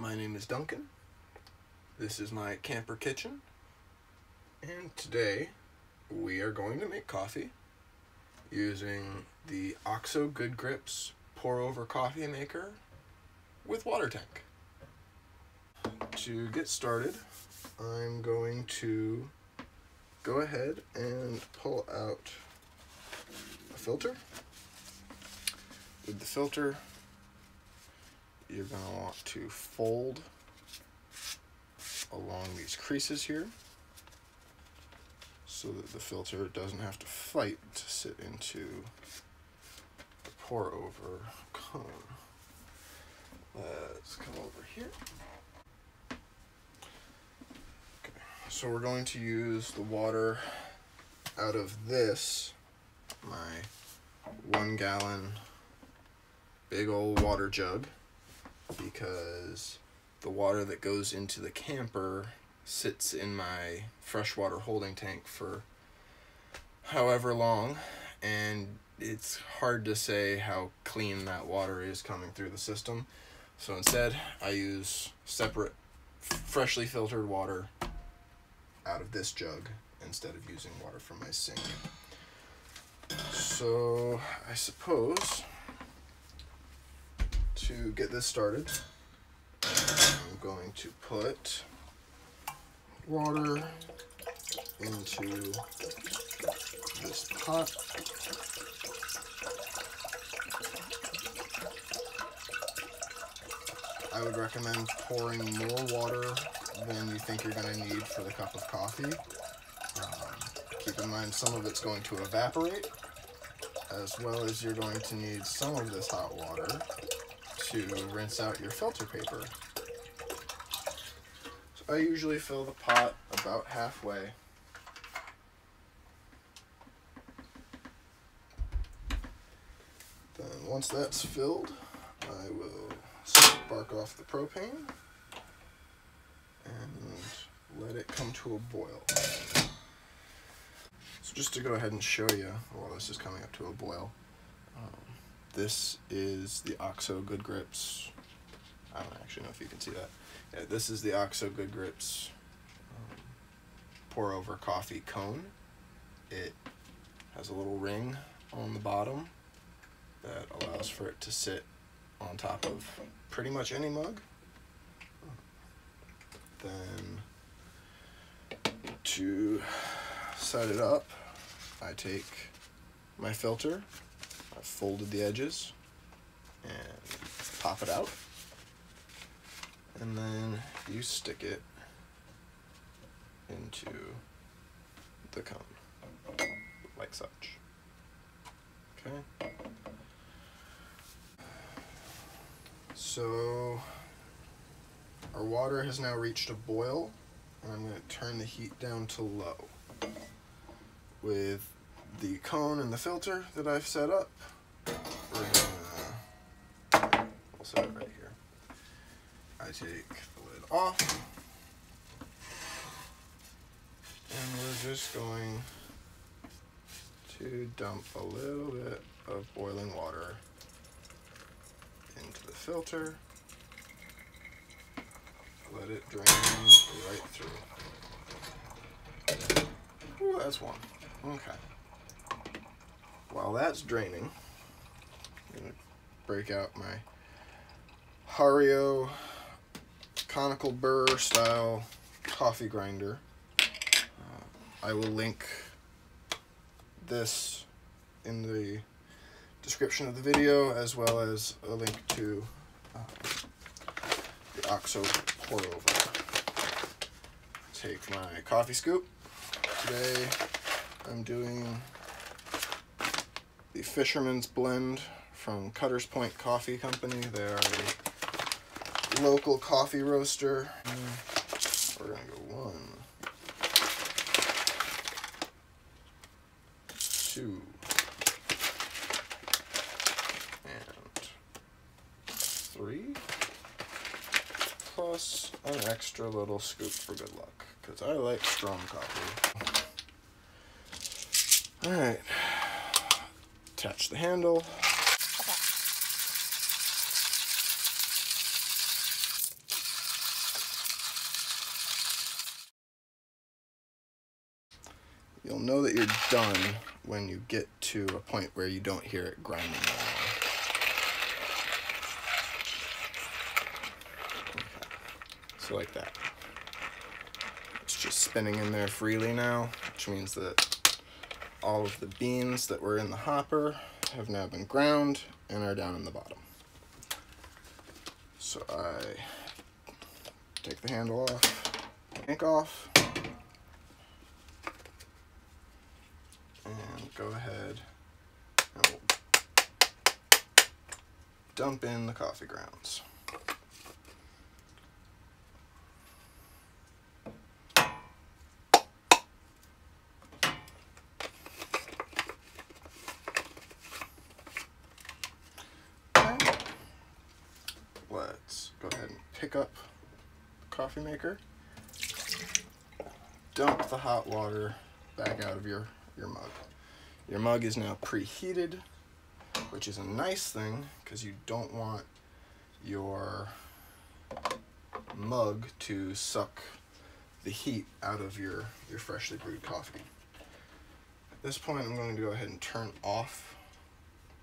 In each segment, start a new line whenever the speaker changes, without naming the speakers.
My name is Duncan. This is my camper kitchen. And today we are going to make coffee using the OXO Good Grips pour over coffee maker with water tank. To get started, I'm going to go ahead and pull out a filter. With the filter, you're going to want to fold along these creases here so that the filter doesn't have to fight to sit into the pour over cone. Let's come over here. Okay, so we're going to use the water out of this, my one gallon big old water jug because the water that goes into the camper sits in my freshwater holding tank for however long and it's hard to say how clean that water is coming through the system. So instead i use separate freshly filtered water out of this jug instead of using water from my sink. So i suppose to get this started, I'm going to put water into this pot. I would recommend pouring more water than you think you're going to need for the cup of coffee. Um, keep in mind some of it's going to evaporate, as well as you're going to need some of this hot water to rinse out your filter paper. So I usually fill the pot about halfway. Then once that's filled, I will spark off the propane and let it come to a boil. So just to go ahead and show you while this is coming up to a boil, this is the OXO Good Grips. I don't actually know if you can see that. Yeah, this is the OXO Good Grips um, pour over coffee cone. It has a little ring on the bottom that allows for it to sit on top of pretty much any mug. Then to set it up, I take my filter I've folded the edges and pop it out. And then you stick it into the cone, like such. Okay. So our water has now reached a boil, and I'm going to turn the heat down to low. With the cone and the filter that I've set up. We're gonna, we'll set it right here. I take the lid off. And we're just going to dump a little bit of boiling water into the filter. Let it drain right through. Ooh, that's one. Okay. While that's draining, I'm going to break out my Hario conical burr style coffee grinder. Uh, I will link this in the description of the video as well as a link to uh, the OXO pour over. Take my coffee scoop. Today I'm doing the Fisherman's Blend from Cutters Point Coffee Company. They are a local coffee roaster. Mm. We're gonna go one, two, and three, plus an extra little scoop for good luck, because I like strong coffee. All right attach the handle. You'll know that you're done when you get to a point where you don't hear it grinding around. So like that. It's just spinning in there freely now, which means that all of the beans that were in the hopper have now been ground and are down in the bottom. So I take the handle off, tank off, and go ahead and we'll dump in the coffee grounds. Let's go ahead and pick up the coffee maker. Dump the hot water back out of your, your mug. Your mug is now preheated, which is a nice thing because you don't want your mug to suck the heat out of your, your freshly brewed coffee. At this point, I'm going to go ahead and turn off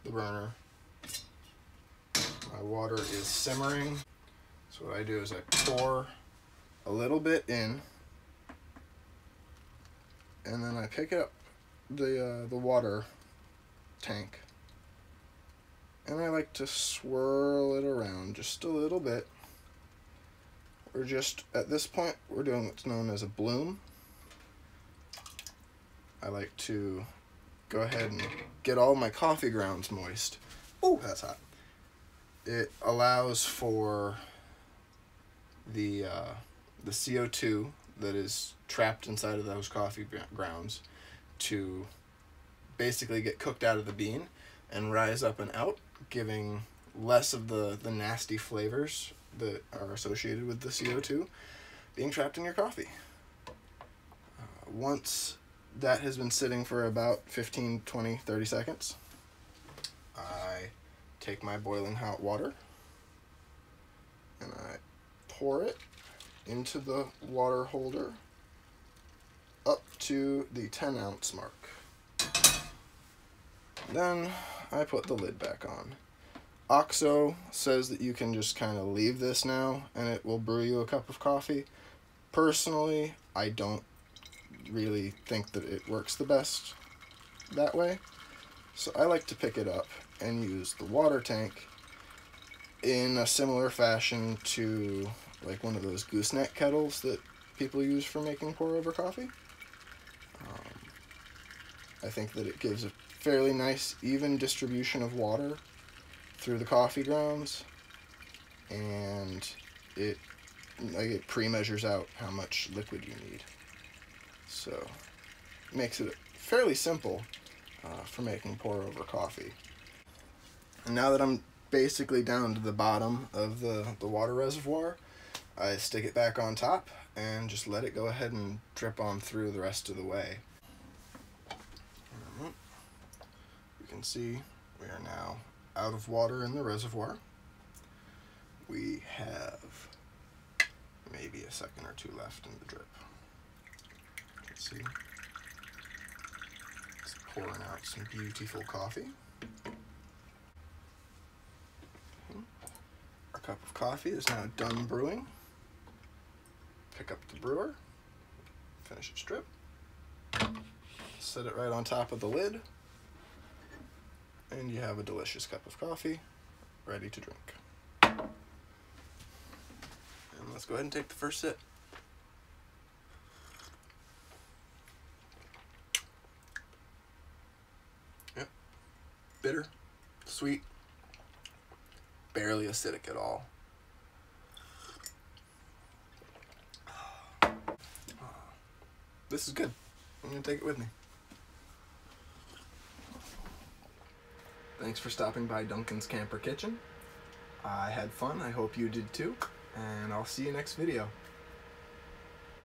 the burner my water is simmering. So what I do is I pour a little bit in and then I pick up the uh, the water tank and I like to swirl it around just a little bit. We're just, at this point, we're doing what's known as a bloom. I like to go ahead and get all my coffee grounds moist. Oh, that's hot it allows for the uh, the CO2 that is trapped inside of those coffee grounds to basically get cooked out of the bean and rise up and out, giving less of the, the nasty flavors that are associated with the CO2 being trapped in your coffee. Uh, once that has been sitting for about 15, 20, 30 seconds, I take my boiling hot water and I pour it into the water holder up to the 10 ounce mark. Then I put the lid back on. OXO says that you can just kind of leave this now and it will brew you a cup of coffee. Personally, I don't really think that it works the best that way. So I like to pick it up and use the water tank in a similar fashion to like one of those gooseneck kettles that people use for making pour over coffee. Um, I think that it gives a fairly nice even distribution of water through the coffee grounds and it like it pre-measures out how much liquid you need so it makes it fairly simple uh, for making pour over coffee and now that I'm basically down to the bottom of the, the water reservoir, I stick it back on top and just let it go ahead and drip on through the rest of the way. Mm-hmm. You can see we are now out of water in the reservoir. We have maybe a second or two left in the drip. Let's see it's pouring out some beautiful coffee. Mm-hmm. Our cup of coffee is now done brewing. Pick up the brewer, finish its drip, set it right on top of the lid, and you have a delicious cup of coffee ready to drink. And let's go ahead and take the first sip. Yep. Bitter, sweet, barely acidic at all. This is good. I'm going to take it with me. Thanks for stopping by Duncan's Camper Kitchen. I had fun. I hope you did too. And I'll see you next video.